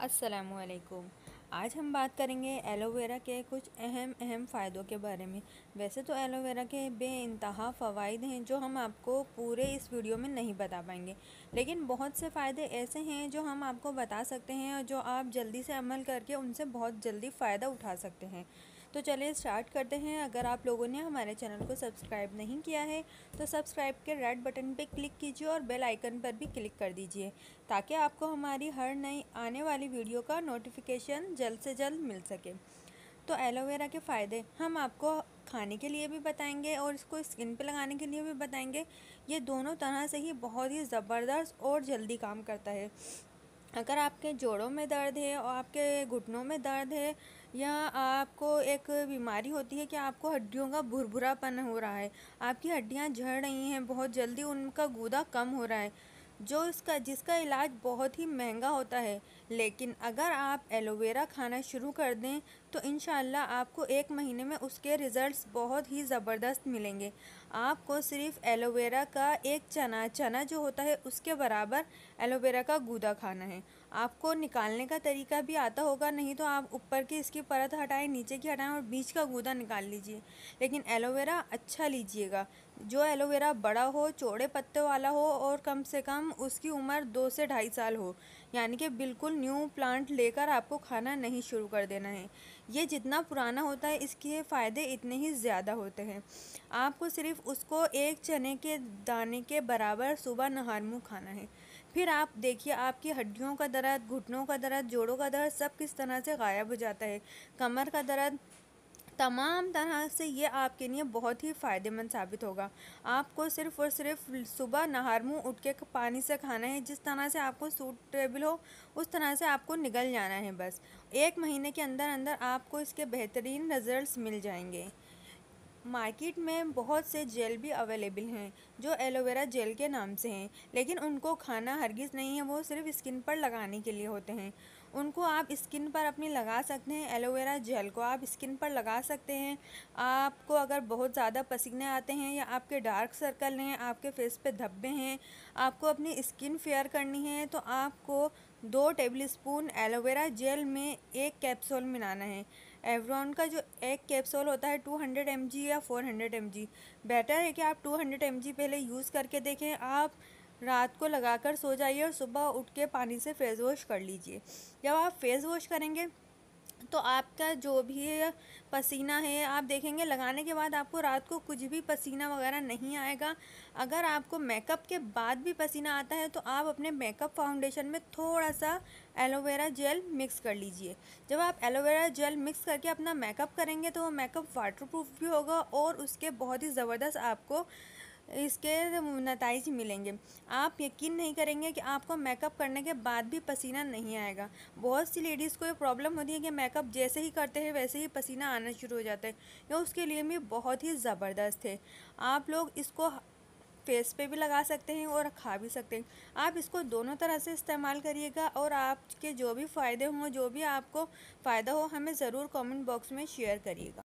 असलकुम आज हम बात करेंगे एलोवेरा के कुछ अहम अहम फ़ायदों के बारे में। वैसे तो एलोवेरा के बे फ़वाद हैं जो हम आपको पूरे इस वीडियो में नहीं बता पाएँगे। लेकिन बहुत से फ़ायदे ऐसे हैं जो हम आपको बता सकते हैं और जो आप जल्दी से अमल करके उनसे बहुत जल्दी फ़ायदा उठा सकते हैं। तो चलिए स्टार्ट करते हैं। अगर आप लोगों ने हमारे चैनल को सब्सक्राइब नहीं किया है तो सब्सक्राइब के रेड बटन पर क्लिक कीजिए और बेल आइकन पर भी क्लिक कर दीजिए, ताकि आपको हमारी हर नई आने वाली वीडियो का नोटिफिकेशन जल्द से जल्द मिल सके। तो एलोवेरा के फ़ायदे हम आपको खाने के लिए भी बताएँगे और इसको स्किन पे लगाने के लिए भी बताएँगे। ये दोनों तरह से ही बहुत ही ज़बरदस्त और जल्दी काम करता है। अगर आपके जोड़ों में दर्द है और आपके घुटनों में दर्द है या आपको एक बीमारी होती है कि आपको हड्डियों का भुरभुरापन हो रहा है, आपकी हड्डियाँ झड़ रही हैं, बहुत जल्दी उनका गूदा कम हो रहा है, जो इसका, जिसका इलाज बहुत ही महँगा होता है लेकिन अगर आप एलोवेरा खाना शुरू कर दें तो इन आपको एक महीने में उसके रिज़ल्ट्स बहुत ही ज़बरदस्त मिलेंगे। आपको सिर्फ़ एलोवेरा का एक चना चना जो होता है, उसके बराबर एलोवेरा का गूदा खाना है। आपको निकालने का तरीका भी आता होगा, नहीं तो आप ऊपर की इसकी परत हटाएँ, नीचे की हटाएँ और बीच का गूदा निकाल लीजिए। लेकिन एलोवेरा अच्छा लीजिएगा। जो एलोवेरा बड़ा हो, चौड़े पत्ते वाला हो और कम से कम उसकी उम्र दो से ढाई साल हो, यानी कि बिल्कुल न्यू प्लांट लेकर आपको खाना नहीं शुरू कर देना है। ये जितना पुराना होता है, इसके फ़ायदे इतने ही ज़्यादा होते हैं। आपको सिर्फ़ उसको एक चने के दाने के बराबर सुबह नहार मुँह खाना है। फिर आप देखिए, आपकी हड्डियों का दर्द, घुटनों का दर्द, जोड़ों का दर्द सब किस तरह से गायब हो जाता है। कमर का दर्द तमाम तरह से ये आपके लिए बहुत ही फ़ायदेमंद साबित होगा। आपको सिर्फ़ और सिर्फ़ सुबह नहार मुँह उठ के पानी से खाना है, जिस तरह से आपको सूटेबल हो, उस तरह से आपको निकल जाना है बस। एक महीने के अंदर अंदर आपको इसके बेहतरीन रिज़ल्ट मिल जाएँगे। मार्केट में बहुत से जेल भी अवेलेबल हैं, जो एलोवेरा जेल के नाम से हैं, लेकिन उनको खाना हरगिज़ नहीं है, वो सिर्फ़ स्किन पर लगाने के लिए होते हैं। उनको आप स्किन पर अपनी लगा सकते हैं, एलोवेरा जेल को आप स्किन पर लगा सकते हैं। आपको अगर बहुत ज़्यादा पसीने आते हैं या आपके डार्क सर्कल हैं, आपके फेस पे धब्बे हैं, आपको अपनी स्किन फेयर करनी है तो आपको दो टेबल स्पून एलोवेरा जेल में एक कैप्सूल मिलाना है। एवरॉन का जो एक कैप्सूल होता है 200 हंड्रेड या 400 हंड्रेड बेटर है कि आप 200 हंड्रेड पहले यूज़ करके देखें, आप रात को लगाकर सो जाइए और सुबह उठ के पानी से फेस वॉश कर लीजिए। जब आप फेस वॉश करेंगे तो आपका जो भी पसीना है, आप देखेंगे लगाने के बाद आपको रात को कुछ भी पसीना वगैरह नहीं आएगा। अगर आपको मेकअप के बाद भी पसीना आता है तो आप अपने मेकअप फाउंडेशन में थोड़ा सा एलोवेरा जेल मिक्स कर लीजिए। जब आप एलोवेरा जेल मिक्स करके अपना मेकअप करेंगे तो वो मेकअप वाटरप्रूफ भी होगा और उसके बहुत ही ज़बरदस्त आपको इसके नतज मिलेंगे। आप यकीन नहीं करेंगे कि आपको मेकअप करने के बाद भी पसीना नहीं आएगा। बहुत सी लेडीज़ को ये प्रॉब्लम होती है कि मेकअप जैसे ही करते हैं, वैसे ही पसीना आना शुरू हो जाता है। या उसके लिए भी बहुत ही ज़बरदस्त है। आप लोग इसको फेस पे भी लगा सकते हैं और खा भी सकते हैं। आप इसको दोनों तरह से इस्तेमाल करिएगा और आपके जो भी फ़ायदे हों, जो भी आपको फ़ायदा हो, हमें ज़रूर कमेंट बॉक्स में शेयर करिएगा।